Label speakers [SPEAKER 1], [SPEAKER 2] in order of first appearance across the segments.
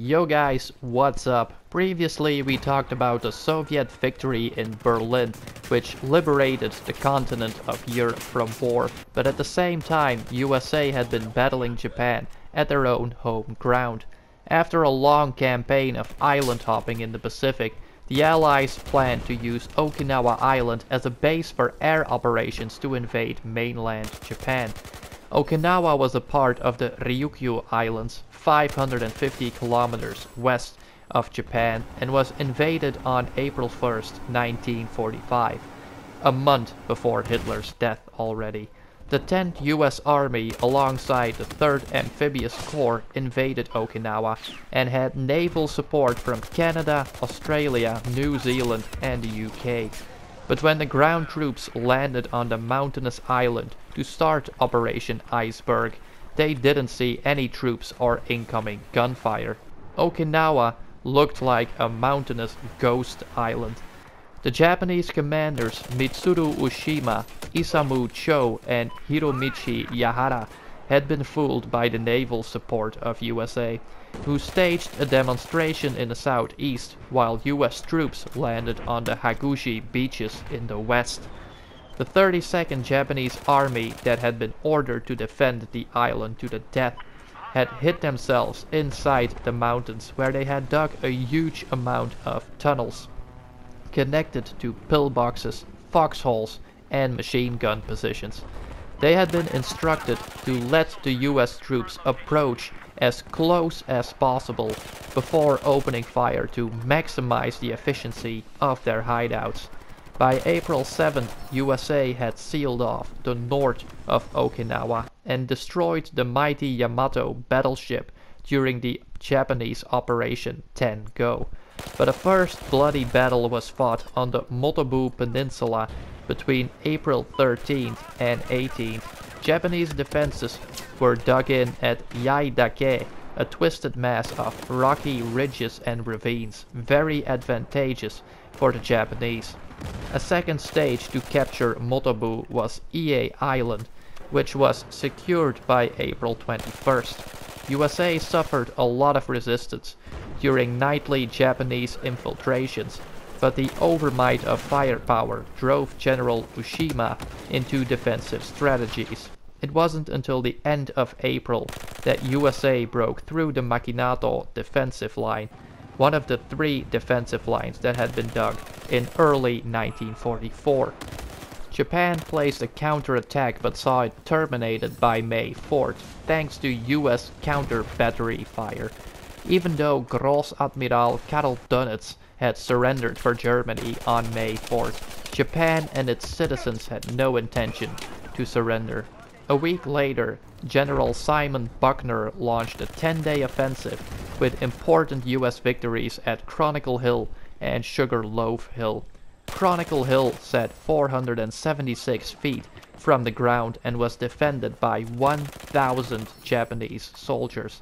[SPEAKER 1] Yo guys, what's up? Previously we talked about the Soviet victory in Berlin, which liberated the continent of Europe from war, but at the same time USA had been battling Japan at their own home ground. After a long campaign of island hopping in the Pacific, the Allies planned to use Okinawa Island as a base for air operations to invade mainland Japan. Okinawa was a part of the Ryukyu Islands, 550 kilometers west of Japan, and was invaded on April 1, 1945, a month before Hitler's death already. The 10th US Army alongside the 3rd Amphibious Corps invaded Okinawa and had naval support from Canada, Australia, New Zealand and the UK. But when the ground troops landed on the mountainous island to start Operation Iceberg, they didn't see any troops or incoming gunfire. Okinawa looked like a mountainous ghost island. The Japanese commanders Mitsuru Ushijima, Isamu Cho and Hiromichi Yahara had been fooled by the naval support of USA, who staged a demonstration in the southeast while US troops landed on the Hagushi beaches in the west. The 32nd Japanese army that had been ordered to defend the island to the death had hid themselves inside the mountains where they had dug a huge amount of tunnels connected to pillboxes, foxholes and machine gun positions. They had been instructed to let the US troops approach as close as possible before opening fire to maximize the efficiency of their hideouts. By April 7th, USA had sealed off the north of Okinawa and destroyed the mighty Yamato battleship during the Japanese Operation Ten Go. But a first bloody battle was fought on the Motobu Peninsula between April 13th and 18th Japanese defenses were dug in at Yae Dake, a twisted mass of rocky ridges and ravines, very advantageous for the Japanese. A second stage to capture Motobu was Ie Island, which was secured by April 21st. USA suffered a lot of resistance during nightly Japanese infiltrations, but the overmight of firepower drove General Ushijima into defensive strategies. It wasn't until the end of April that USA broke through the Makinato defensive line, one of the three defensive lines that had been dug in early 1944. Japan placed a counterattack but saw it terminated by May 4th thanks to US counter-battery fire, even though Gross-Admiral Karl Dönitz had surrendered for Germany on May 4th. Japan and its citizens had no intention to surrender. A week later, General Simon Buckner launched a 10-day offensive with important US victories at Chronicle Hill and Sugarloaf Hill. Chronicle Hill sat 476 feet from the ground and was defended by 1,000 Japanese soldiers.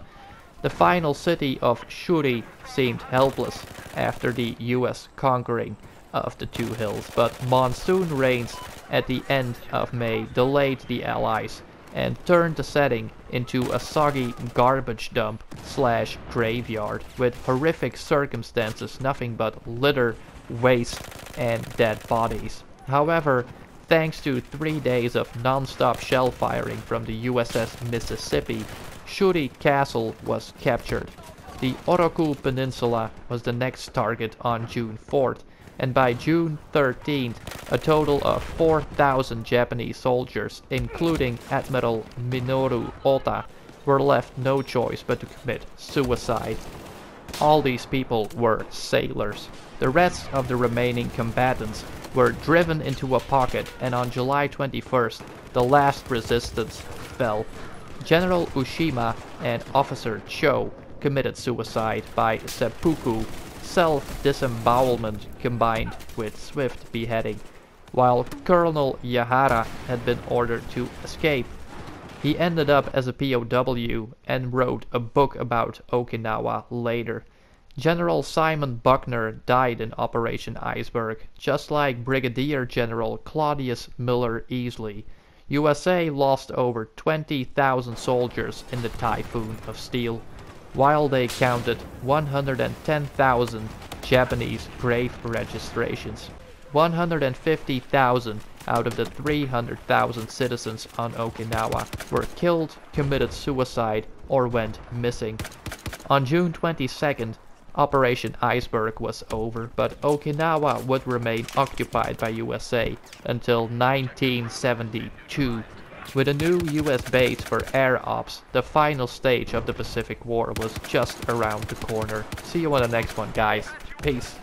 [SPEAKER 1] The final city of Shuri seemed helpless after the US conquering of the two hills, but monsoon rains at the end of May delayed the Allies and turned the setting into a soggy garbage dump slash graveyard with horrific circumstances nothing but litter, waste and dead bodies. However, thanks to three days of non-stop shell firing from the USS Mississippi, Shuri Castle was captured. The Oroku Peninsula was the next target on June 4th, and by June 13th, a total of 4,000 Japanese soldiers, including Admiral Minoru Ota, were left no choice but to commit suicide. All these people were sailors. The rest of the remaining combatants were driven into a pocket and on July 21st, the last resistance fell. General Ushijima and Officer Cho committed suicide by seppuku, self-disembowelment combined with swift beheading, while Colonel Yahara had been ordered to escape. He ended up as a POW and wrote a book about Okinawa later. General Simon Buckner died in Operation Iceberg, just like Brigadier General Claudius Miller Easley. USA lost over 20,000 soldiers in the Typhoon of Steel. while they counted 110,000 Japanese grave registrations. 150,000 out of the 300,000 citizens on Okinawa were killed, committed suicide, or went missing. On June 22nd, Operation Iceberg was over, but Okinawa would remain occupied by USA until 1972. With a new US base for air ops, the final stage of the Pacific War was just around the corner. See you on the next one guys. Peace.